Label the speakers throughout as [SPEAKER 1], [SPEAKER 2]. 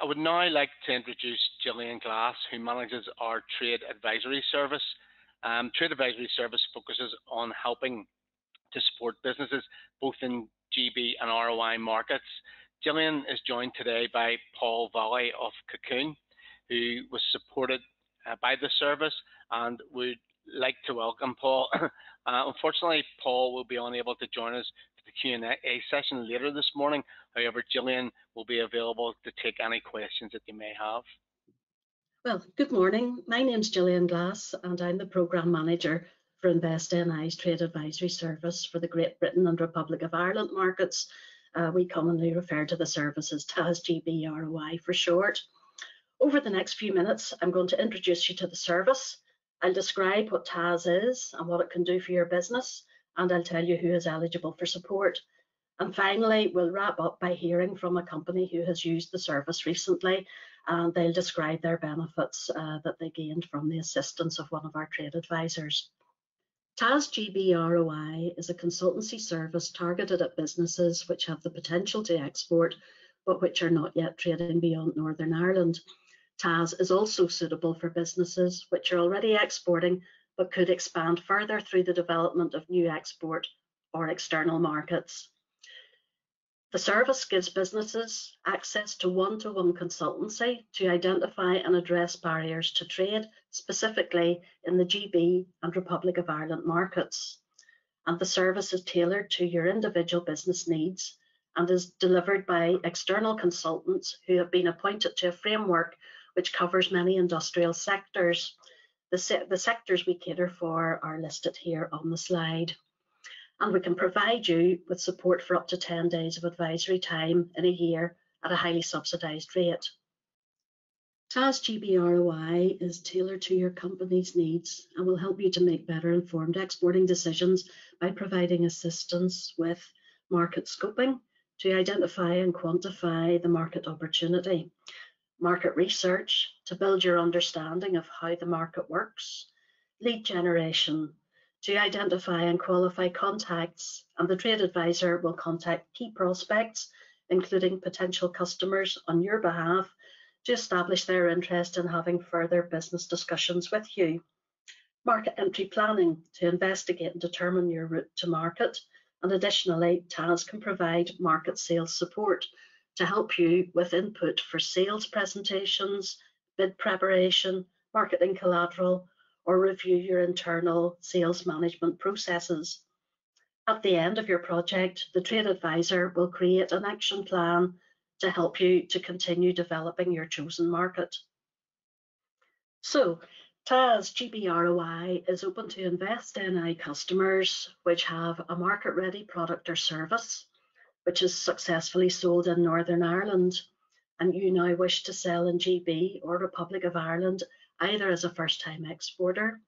[SPEAKER 1] I would now like to introduce Gillian Glass, who manages our Trade Advisory Service. Um, Trade Advisory Service focuses on helping to support businesses both in GB and ROI markets. Gillian is joined today by Paul Vallely of Cocoon, who was supported uh, by the service and would like to welcome Paul. uh, unfortunately, Paul will be unable to join us Q&A session later this morning. However, Gillian will be available to take any questions that you may have.
[SPEAKER 2] Well, good morning. My name's Gillian Glass and I'm the Programme Manager for Invest NI's Trade Advisory Service for the Great Britain and Republic of Ireland markets. Uh, we commonly refer to the service as TAS GBROI for short. Over the next few minutes, I'm going to introduce you to the service. I'll describe what TAS is and what it can do for your business, and I'll tell you who is eligible for support. And finally, we'll wrap up by hearing from a company who has used the service recently, and they'll describe their benefits uh, that they gained from the assistance of one of our trade advisors. TAS GBROI is a consultancy service targeted at businesses which have the potential to export, but which are not yet trading beyond Northern Ireland. TAS is also suitable for businesses which are already exporting but could expand further through the development of new export or external markets. The service gives businesses access to one-to-one -one consultancy to identify and address barriers to trade, specifically in the GB and Republic of Ireland markets. And the service is tailored to your individual business needs and is delivered by external consultants who have been appointed to a framework which covers many industrial sectors. The, se the sectors we cater for are listed here on the slide. And we can provide you with support for up to 10 days of advisory time in a year at a highly subsidised rate. TAS GBROI is tailored to your company's needs and will help you to make better informed exporting decisions by providing assistance with market scoping to identify and quantify the market opportunity market research to build your understanding of how the market works, lead generation to identify and qualify contacts, and the trade advisor will contact key prospects, including potential customers on your behalf, to establish their interest in having further business discussions with you. Market entry planning to investigate and determine your route to market. And additionally, TAS can provide market sales support to help you with input for sales presentations, bid preparation, marketing collateral, or review your internal sales management processes. At the end of your project, the trade advisor will create an action plan to help you to continue developing your chosen market. So, TAS GBROI is open to Invest NI customers which have a market ready product or service which is successfully sold in Northern Ireland, and you now wish to sell in GB or Republic of Ireland, either as a first time exporter,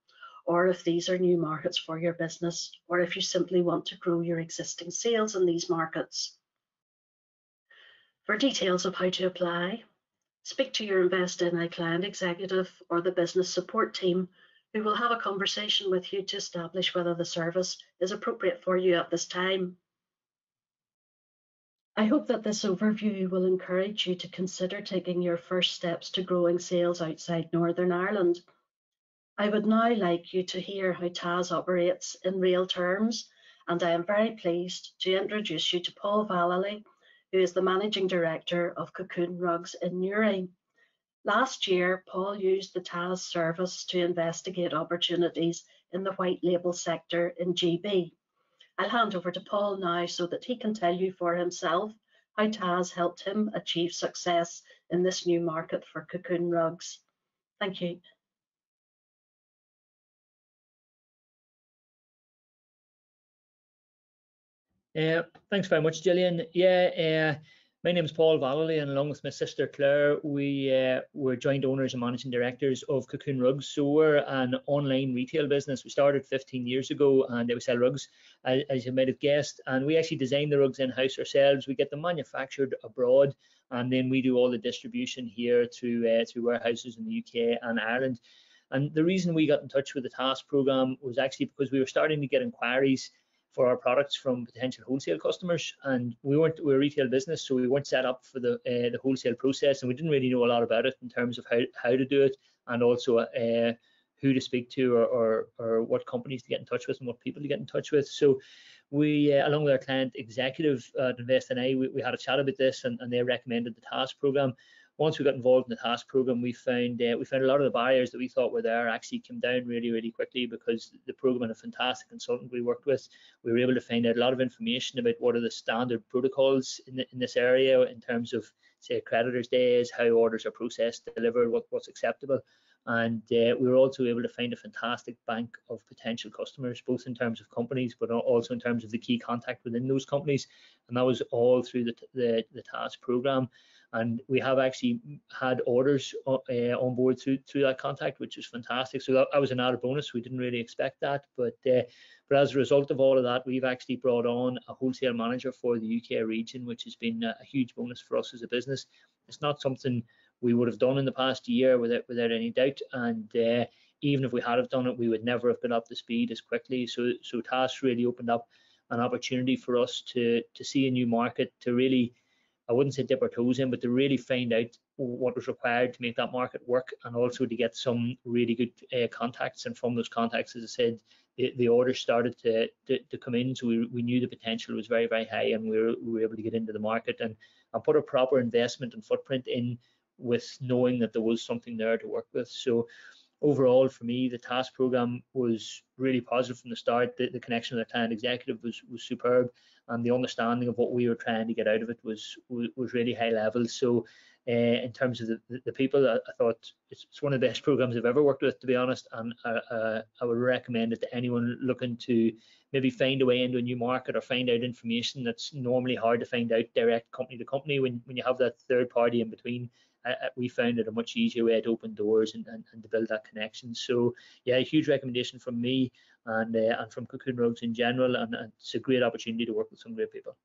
[SPEAKER 2] or if these are new markets for your business, or if you simply want to grow your existing sales in these markets. For details of how to apply, speak to your Invest NI client executive or the business support team who will have a conversation with you to establish whether the service is appropriate for you at this time. I hope that this overview will encourage you to consider taking your first steps to growing sales outside Northern Ireland. I would now like you to hear how TAS operates in real terms, and I am very pleased to introduce you to Paul Vallely, who is the Managing Director of Cocoon Rugs in Newry. Last year, Paul used the TAS service to investigate opportunities in the white label sector in GB. I'll hand over to Paul now so that he can tell you for himself how TAS helped him achieve success in this new market for cocoon rugs. Thank you.
[SPEAKER 3] Uh, thanks very much, Gillian. Yeah, uh, my name is Paul Vallely, and along with my sister Claire, we uh, were joint owners and managing directors of Cocoon Rugs. So we're an online retail business. We started 15 years ago, and we sell rugs, as, as you might have guessed. And we actually design the rugs in house ourselves. We get them manufactured abroad, and then we do all the distribution here through uh, through warehouses in the UK and Ireland. And the reason we got in touch with the task program was actually because we were starting to get inquiries for our products from potential wholesale customers. And we weren't we're a retail business, so we weren't set up for the uh, the wholesale process, and we didn't really know a lot about it in terms of how how to do it, and also uh, who to speak to or, or, or what companies to get in touch with and what people to get in touch with. So we, uh, along with our client executive at Invest NI, we, we had a chat about this and, and they recommended the TASK program once we got involved in the TASK program, we found uh, we found a lot of the barriers that we thought were there actually came down really, really quickly because the program and a fantastic consultant we worked with, we were able to find out a lot of information about what are the standard protocols in, the, in this area in terms of say creditors' days, how orders are processed, delivered, what, what's acceptable. And uh, we were also able to find a fantastic bank of potential customers, both in terms of companies, but also in terms of the key contact within those companies. And that was all through the, the, the TASK program and we have actually had orders uh, on board through through that contact, which is fantastic. So that, that was an added bonus. We didn't really expect that, but uh, but as a result of all of that, we've actually brought on a wholesale manager for the UK region, which has been a, a huge bonus for us as a business. It's not something we would have done in the past year without without any doubt, and uh, even if we had have done it, we would never have been up to speed as quickly. So so TASK really opened up an opportunity for us to to see a new market, to really I wouldn't say dip our toes in, but to really find out what was required to make that market work and also to get some really good uh, contacts. And from those contacts, as I said, the, the orders started to, to, to, come in. So we, we knew the potential was very, very high and we were, we were able to get into the market and, and put a proper investment and footprint in with knowing that there was something there to work with. So overall for me the TASK program was really positive from the start. The, the connection with the client executive was was superb and the understanding of what we were trying to get out of it was was, really high level. So in terms of the, the people I, I thought it's, one of the best programs I've ever worked with to be honest and uh, I would recommend it to anyone looking to maybe find a way into a new market or find out information that's normally hard to find out direct company to company when, when you have that third party in between we found it a much easier way to open doors and, and, and to build that connection. So yeah, a huge recommendation from me and uh, and from Cocoon Rugs in general, and, and it's a great opportunity to work with some great people.